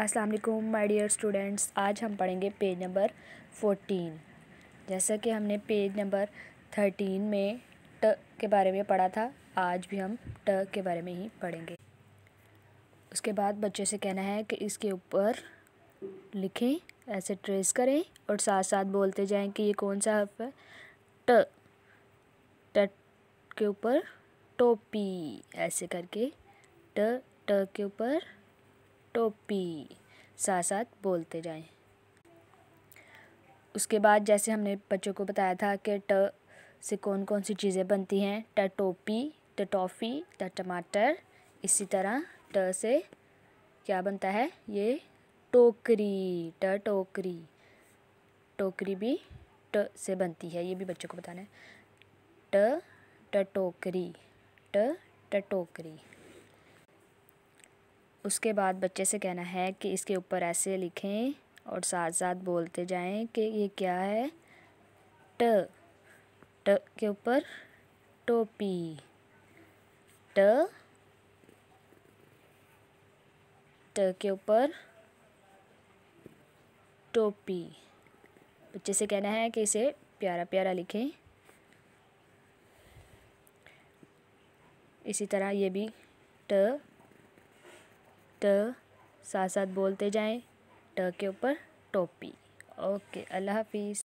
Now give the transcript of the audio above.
अस्सलाम वालेकुम my dear students आज हम पढ़ेंगे पेज नंबर फोर्टीन जैसा कि हमने पेज नंबर थर्टीन में ट के बारे में पढ़ा था, आज भी हम ट के बारे में ही पढ़ेंगे। उसके बाद बच्चे से कहना है कि इसके ऊपर लिखें, ऐसे ट्रेस करें और साथ साथ बोलते जाएँ कि ये कौन सा हर्फ है। ट ट के ऊपर टोपी, ऐसे करके ट ट के ऊपर टोपी साथ साथ बोलते जाएँ। उसके बाद जैसे हमने बच्चों को बताया था कि ट से कौन कौन सी चीज़ें बनती हैं, ट टोपी, ट टॉफ़ी, ट टमाटर, इसी तरह ट से क्या बनता है, ये टोकरी, ट टोकरी। टोकरी भी ट से बनती है, ये भी बच्चों को बताना है। ट ट टोकरी, ट ट टोकरी। उसके बाद बच्चे से कहना है कि इसके ऊपर ऐसे लिखें और साथ साथ बोलते जाएँ कि ये क्या है? ट ट के ऊपर टोपी। ट ट के ऊपर टोपी। बच्चे से कहना है कि इसे प्यारा प्यारा लिखें। इसी तरह ये भी ट ट साथ साथ बोलते जाएँ ट के ऊपर टोपी। ओके अल्लाह हाफिज़।